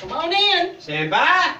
Kumao na yan. Seba!